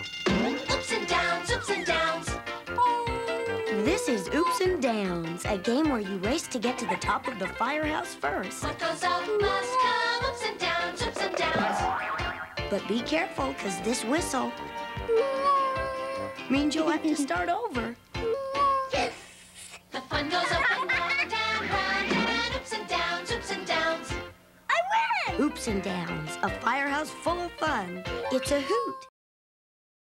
Oops and downs, oops and downs. This is Oops and Downs, a game where you race to get to the top of the firehouse first. What goes up must come. Oops and downs, oops and downs. But be careful, because this whistle means you'll have to start over. Yes! The fun goes up and down, down, down, and oops and downs, oops and downs. Oops and Downs, a firehouse full of fun. It's a hoot.